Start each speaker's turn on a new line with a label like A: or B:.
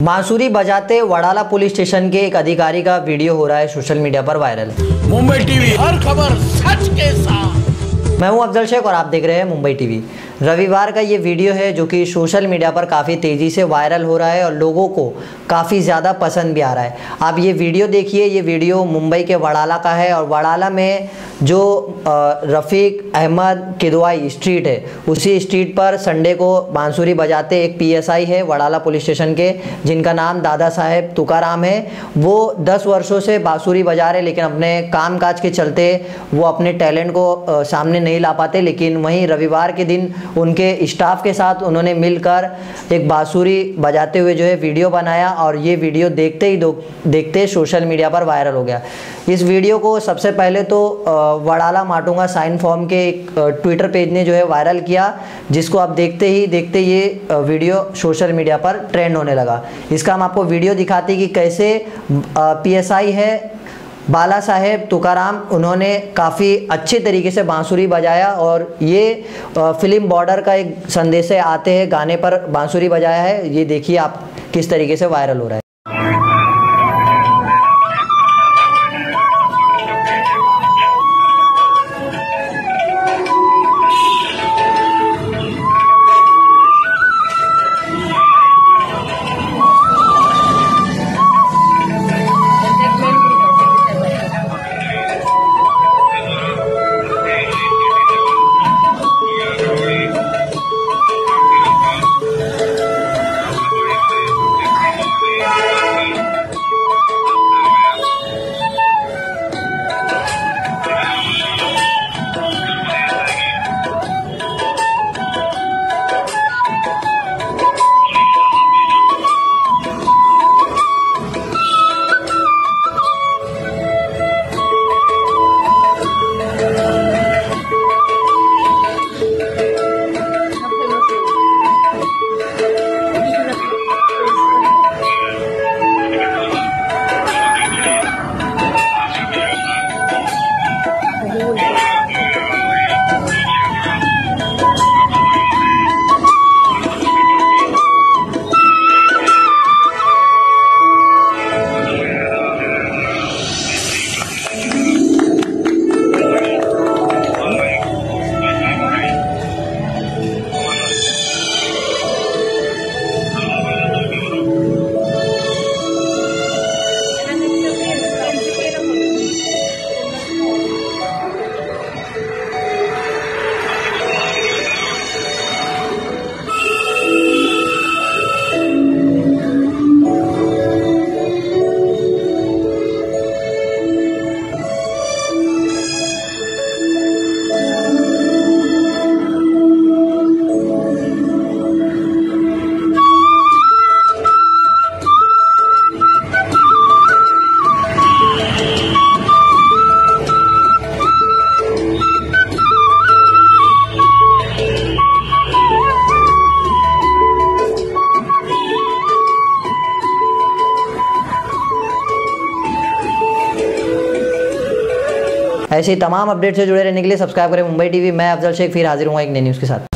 A: बांसुरी बजाते Wadala police station के एक अधिकारी का वीडियो हो रहा है सोशल मीडिया पर वायरल।
B: मुंबई टीवी। हर खबर सच के साथ।
A: मैं हूँ अफजल शेख और आप देख रहे हैं मुंबई टीवी। रविवार का ये वीडियो है जो कि सोशल मीडिया पर काफ़ी तेज़ी से वायरल हो रहा है और लोगों को काफ़ी ज़्यादा पसंद भी आ रहा है। आप ये वीडियो देखिए ये वीडियो मुंबई के वड़ाला का है और वड़ाला में जो रफ़ीक अहमद किदवाई स्ट्रीट है, उसी स्ट्रीट पर संडे को बांसुरी बजाते एक पीएसआई है, वड़ाला पुलिस स्टेशन के, जिनका नाम दादा साहेब तुकाराम है। वो दस वर्षों से बांसुरी बजा रहे, लेकिन अपने काम काज के चलते वो अपने टैलेंट को सामने नहीं ला पाते, लेकिन वहीं रविवार के दिन उनके स्टाफ के साथ उन्होंने मिलकर एक बांसुरी बजाते हुए जो है वीडियो बनाया, और ये वीडियो देखते ही देखते सोशल मीडिया पर वायरल हो गया। इस वीडियो को सबसे पहले तो वड़ाला माटूँगा साइन फॉर्म के एक ट्विटर पेज ने जो है वायरल किया, जिसको आप देखते ही, देखते ये वीडियो सोशल मीडिया पर ट्रेंड होने लगा। इसका हम आपको वीडियो दिखाते कि कैसे पीएसआई है, बाला साहेब तुकाराम, उन्होंने काफ़ी अच्छे तरीके से बांसुरी बजाया और ये फ़िल्म बॉर्डर का एक संदेश आते हैं, गाने पर बांसुरी बजाया है। ये देखिए आप किस तरीके से वायरल हो रहा है। ऐसे तमाम अपडेट से जुड़े रहने के लिए सब्सक्राइब करें मुंबई टीवी मैं अफजल शेख, फिर हाजिर हूँ एक नई न्यूज़ के साथ।